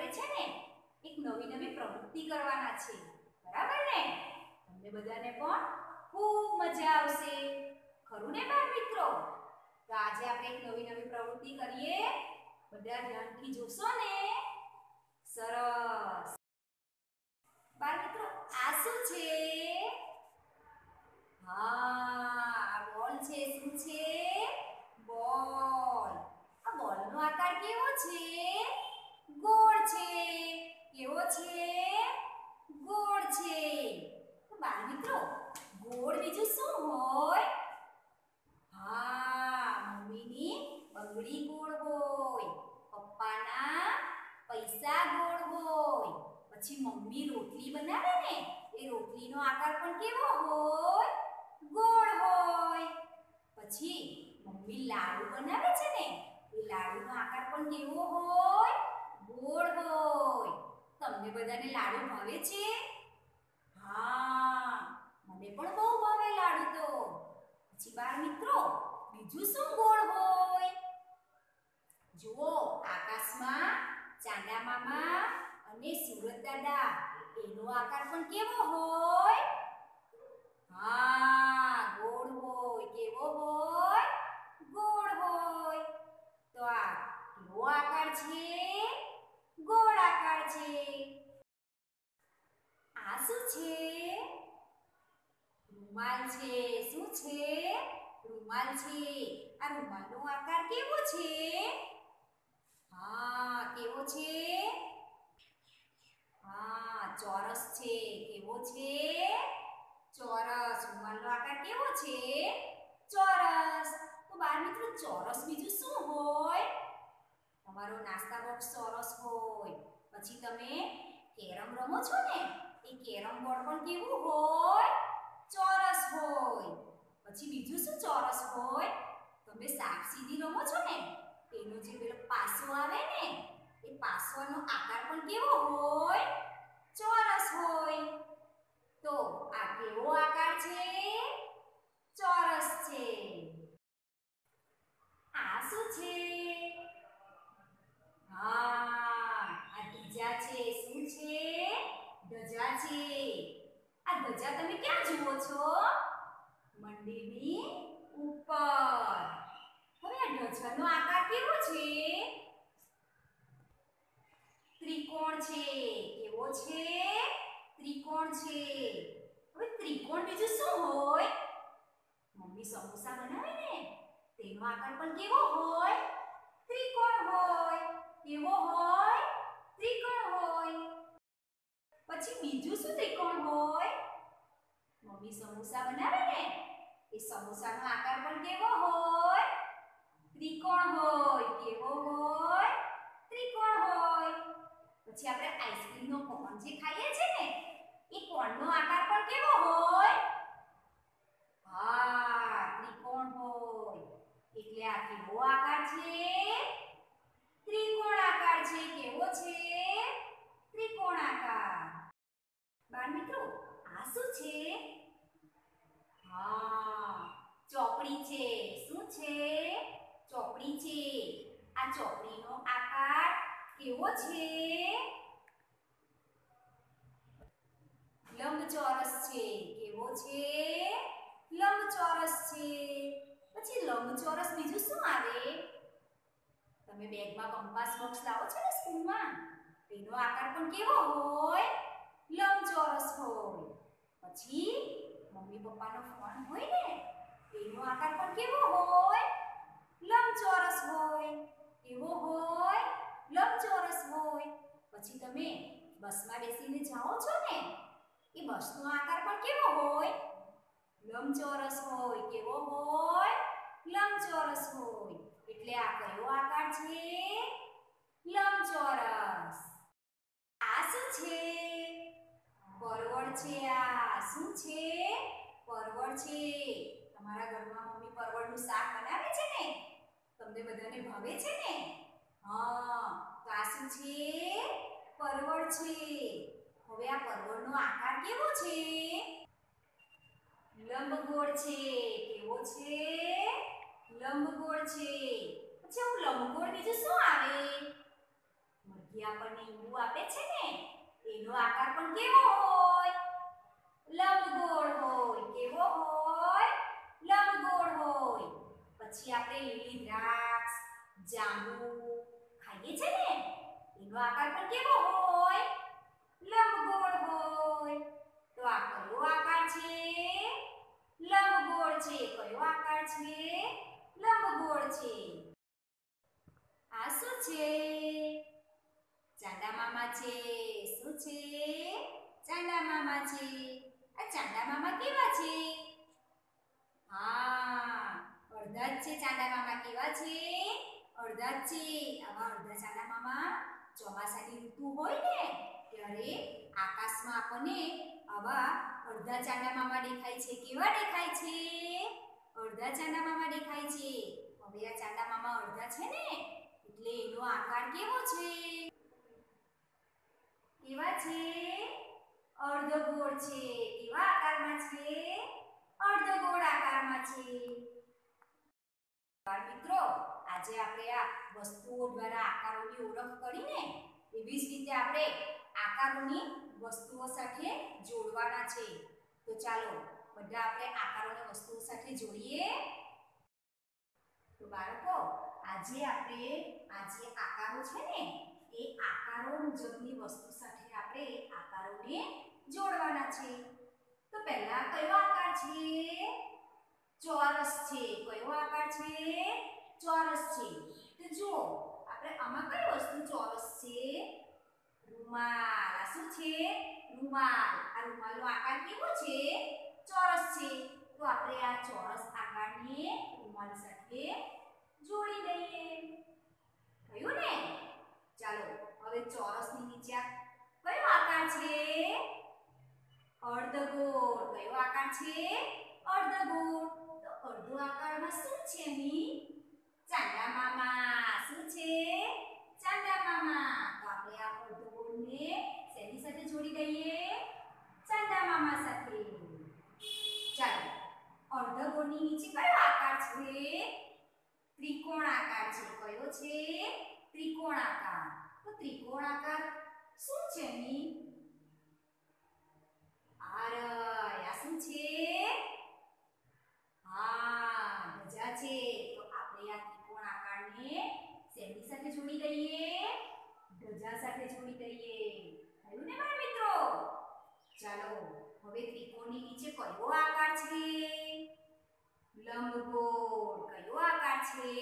આપણે છે ને, એક નવી નવી પ્રવૃત્તિ કરવાના છે. બરાબર ને? તમને બધાને પણ ખૂબ મજા આવશે. ખરું ને બાળ મિત્રો? તો આજે આપણે એક નવી નવી પ્રવૃત્તિ કરીએ. બધા ધ્યાનથી જોશો ને. સરસ. બાળ મિત્રો, આ શું છે? હા, આ બોલ છે, શું છે? બોલ. આ બોલનો આકાર કેવો છે? છે? કેવો છે? ગોળ છે. તો બાળ મિત્રો, ગોળ બીજું શું હોય? હા, મમ્મીની બંગડી ગોળ હોય, પપ્પાના પૈસા ગોળ હોય. પછી મમ્મી રોટલી બનાવે ને, એ રોટલીનો આકાર પણ કેવો હોય? ગોળ હોય. પછી મમ્મી લાડુ બનાવે છે ને, એ લાડુનો આકાર પણ કેવો હોય? ગોળ હોય. તમને બધાને લાડુ ભાવે છે? હા, મને પણ બહુ ભાવે લાડુ તો. પછી બાળ મિત્રો, બીજું શું ગોળ હોય? જુઓ, આકાશમાં ચાંદા મામા અને સુરત દાદા, એનો આકાર પણ કેવો હોય? હા, ગોળ હોય. કેવો હોય? ગોળ હોય. તો આ કેવો આકાર છે? ગોળ આકાર છે આ શું છે? રૂમાલ છે. શું છે? રૂમાલ છે. આ રૂમાલનો આકાર કેવો છે? હા, કેવો છે? હા, ચોરસ છે. કેવો છે? ચોરસ. રૂમાલનો આકાર કેવો છે? ચોરસ. તો બાળ મિત્રો ચોરસ બીજું શું હોય? તમારો નાસ્તા બોક્સ ચોરસ હોય. પછી તમે કેરમ રમો છો ને, એ કેરમ બોર્ડ પણ કેવું હોય? ચોરસ હોય. પછી બીજું શું ચોરસ હોય? તમે સાપ સીધી રમો છો ને એનો જે પેલો પાસો આવે ને, એ પાસોનો આકાર પણ કેવો હોય? ચોરસ હોય. તો આ કેવો આકાર છે? ચોરસ છે. આ શું છે હા આ ધજા છે શું છે ધજા છે. આ ધજા તમે ક્યાં જુઓ છો? મંદિરની ઉપર. હવે આ ધજાનો આકાર કેવો છે? ત્રિકોણ છે. કેવો છે? ત્રિકોણ છે. હવે ત્રિકોણ બીજું શું હોય? મમ્મી સમોસા બનાવે ને, તેનો આકાર પણ કેવો હોય? ત્રિકોણ હોય. કેવો હોય? ત્રિકોણ હોય. પછી બીજું શું ત્રિકોણ હોય? મમ્મી સમોસા બનાવે ને? એ સમોસાનો આકાર પણ કેવો હોય ત્રિકોણ હોય કેવો હોય ત્રિકોણ હોય પછી આપણે આઈસ્ક્રીમનો કોન જે ખાઈએ છે ને એ કોનનો આકાર પણ કેવો હોય હા ત્રિકોણ હોય એટલે આ કેવો આકાર છે ત્રિકોણ આકાર છે કેવો છે ત્રિકોણ આકાર બાળ મિત્રો આ શું છે? હા, ચોપડી છે. શું છે? ચોપડી છે. આ ચોપડીનો આકાર કેવો છે? લંબચોરસ છે. કેવો છે? લંબચોરસ છે. પછી લંબચોરસ બીજું શું આવે? તમે બેગમાં કંપાસ બોક્સ લાવો છો ને સ્કૂલમાં? તેનો આકાર પણ કેવો હોય? લંબચોરસ હોય. પછી મમ્મી પપ્પાનો ફોન હોય ને, એનો આકાર પણ કેવો હોય? લંબચોરસ હોય. કેવો હોય, લંબચોરસ હોય. પછી તમે બસમાં બેસીને જાઓ છો ને, એ બસનો આકાર પણ કેવો હોય? લંબચોરસ હોય. કેવો હોય? લંબચોરસ હોય. એટલે આ કયો આકાર છે? લંબચોરસ. આ શું છે? પરવળ છે આ. શું છે? પરવળ છે. તમારા ઘરમાં મમ્મી પરવળનું શાક બનાવે છે ને? તમને બધાને ભાવે છે ને? હા. તો આ શું છે? પરવળ છે. હવે આ પરવળનો આકાર કેવો છે? લંબગોળ છે. કેવો છે? લંબગોળ છે. પછી હું લંબગોળ બીજું શું આવે? મરઘી આપણને ઈંડું આપે છે ને? એનો આકાર પણ કેવો હોય લંબગોળ હોય કેવો હોય લંબગોળ હોય પછી આપણે લીલી દ્રાક્ષ જાંબુ ખાઈએ છે ને એનો આકાર પણ કેવો હોય લંબગોળ હોય તો આ કયો આકાર છે લંબગોળ છે કયો આકાર છે લંબગોળ છે આ શું છે? ચાંદા મામા છે. શું છે? ચાંદા મામા છે. આ ચાંદા મામા કેવા છે? હા, અડધા જ છે ચાંદા મામા કેવા છે? અડધા જ છે. આવા અડધા ચાંદા મામા ચોમાસાની ઋતુ હોય ને, ત્યારે આકાશમાં આપણને આવા અડધા ચાંદા મામા દેખાય છે. કેવા દેખાય છે? અડધા ચાંદા મામા દેખાય છે. હવે આ ચાંદા મામા અડધા છે ને? એટલે એનો આકાર કેવો છે? કેવા છે? અર્ધગોળ છે. કેવા આકારમાં છે? અર્ધગોળ આકારમાં છે. મિત્રો, આજે આપણે આ વસ્તુઓ દ્વારા આકારોની ઓળખ કરીને એવી જ રીતે આપણે આકારોની વસ્તુઓ સાથે જોડવાના છે. તો ચાલો, બધા આપણે આકારોને વસ્તુઓ સાથે જોડીએ. તો બાળકો આજે આપણે આ જે આકારો છે ને, એ આકારો મુજબની વસ્તુ સાથે આપણે આકારોને જોડવાના છે. તો પહેલા કયો આકાર છે? ચોરસ છે. કયો આકાર છે? ચોરસ છે. તો જુઓ, આપણે આમાં કઈ વસ્તુ ચોરસ છે? રૂમાલ. આ શું છે? રૂમાલ. આ રૂમાલનો આકાર કેવો છે? ચોરસ છે. તો આપણે આ ચોરસ આકારને રૂમાલ સાથે જોડી દઈએ. થયું ને? ચાલો, હવે ચોરસની નીચે કયો આકાર છે? અર્ધગોળ. કયો આકાર છે? અર્ધગોળ. તો અર્ધો આકારમાં શું છે, મી? ચાંદા મામા. શું છે? ચાંદા મામા. તો આપણે આ અર્ધગોળને શેની સાથે જોડી દઈએ? ચાંદા મામા સાથે. ચાલો, અર્ધગોળની નીચે કયો આકાર છે? ત્રિકોણ આકાર છે કયો છે? ત્રિકોણ આકાર તો ત્રિકોણ આકાર શું છે ની આરય, આ શું છે? હા ધજા છે. તો આપણે આ ત્રિકોણ આકારને શેની સાથે જોડી દઈએ? ધજા સાથે જોડી દઈએ. થયું ને મારા મિત્રો? ચાલો, હવે ત્રિકોણની નીચે કયો આકાર છે? લંબગોળ કયો આકાર છે?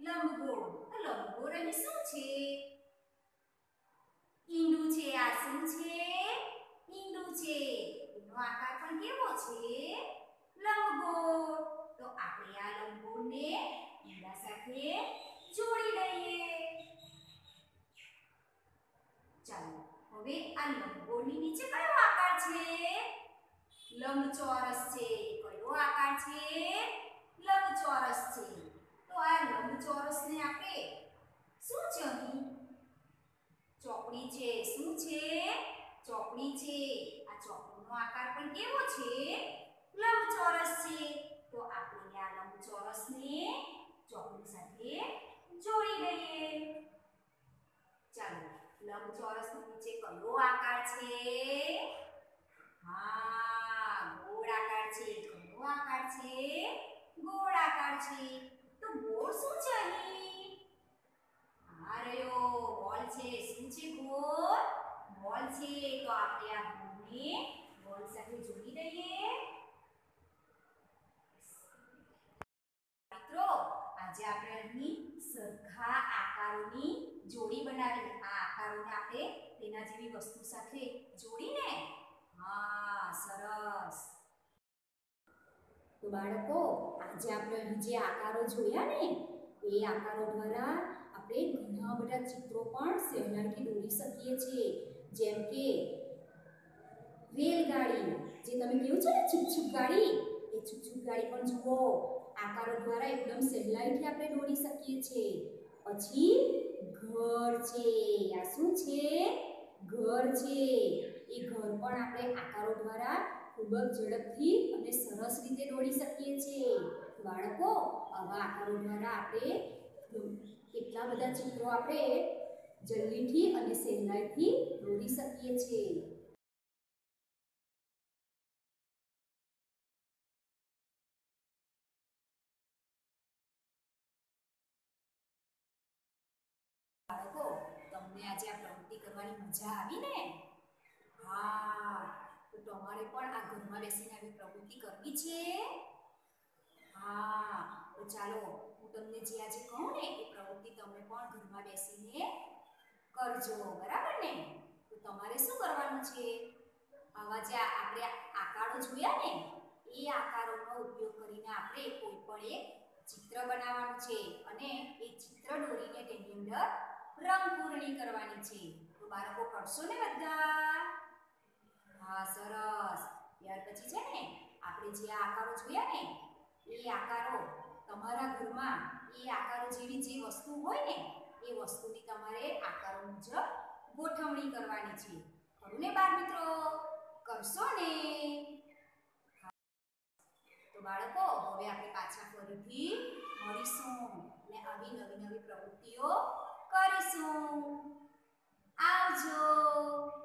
લંબગોળ. તો લંબગોળ અને શું છે? ઈંડું છે, આ શું છે? ઈંડું છે. એનો આકાર પણ કેવો છે? લંબગોળ. તો આપણે આ લંબગોળને ઈંડા સાથે જોડી લઈએ. ચાલો, હવે આ લંબગોળની નીચે કયો આકાર છે? લંબચોરસ છે. આકાર છે? લંબચોરસ છે. તો આ લંબચોરસને આપણે શું છે અહીં? ચોકડી છે. શું છે? ચોકડી છે. આ ચોકડીનો આકાર પણ કેવો છે? લંબચોરસ છે. તો આપણે આ લંબચોરસને ચોકડી સાથે જોડી દઈએ. ચાલો, લંબચોરસની નીચે કયો આકાર છે? હા, ગોળ આકાર છે. કયો છે? ગોળાકાર છે. તો ગોળ શું છે અહીં? આ બોલ છે. શું છે ગોળ? બોલ છે. તો આપણે આ બોલને બોલ સાથે જોડી દઈએ. મિત્રો, આજે આપણે અહીં સરખા આકારોની જોડી બનાવી. આ આકારોને આપણે તેના જેવી વસ્તુ સાથે જોડીને, હા, સરસ. તો બાળકો, આજે આપણે જે આકારો જોયા ને, એ આકારો દ્વારા આપણે ઘણા બધા ચિત્રો પણ સહેલાઈથી દોરી શકીએ છીએ. જેમ કે, રેલગાડી, જે તમે કહ્યું છે ને, છુપછુપ ગાડી, એ છુપછુપ ગાડી પણ જુઓ. આકારો દ્વારા એકદમ સહેલાઈથી આપણે દોરી શકીએ છીએ. પછી, ઘર છે. આ શું છે? ઘર છે. એ ઘર પણ આપણે આકારો દ્વારા ખૂબ જ ઝડપથી અને સરસ રીતે દોડી શકીએ છીએ. બાળકો, આવા આકારો દ્વારા આપણે કેટલા બધા ચિત્રો આપણે જલ્દીથી અને સહેલાઈથી દોરી શકીએ છીએ. બાળકો, તમને આજે આ પ્રવૃત્તિ કરવાની મજા આવી ને? હા તમારે પણ આ ઘરમાં બેસીને આવી પ્રવૃત્તિ કરવી છે? હા, તો ચાલો, હું તમને જે આજે કહું ને, એ પ્રવૃત્તિ તમે પણ ઘરમાં બેસીને કરજો, બરાબર ને? તો તમારે શું કરવાનું છે? આવા જે આપણે આકારો જોયા ને, એ આકારોનો ઉપયોગ કરીને આપણે કોઈ પણ એક ચિત્ર બનાવવાનું છે અને એ ચિત્ર દોરીને તેની અંદર રંગ પૂર્ણી કરવાની છે. તો બાળકો, કરશો ને બધા? હા, સરસ. ત્યાર પછી છે ને, આપણે જે આકારો જોયા ને, એ આકારો તમારા ઘરમાં, એ આકારો જેવી જે વસ્તુ હોય ને, એ વસ્તુની તમારે આકારો મુજબ ગોઠવણી કરવાની છે. ખરું ને બાળ મિત્રો? કરશો ને? તો બાળકો, હવે આપણે પાછા ફરીથી મળીશું અને આવી નવી નવી પ્રવૃત્તિઓ કરીશું. આવજો.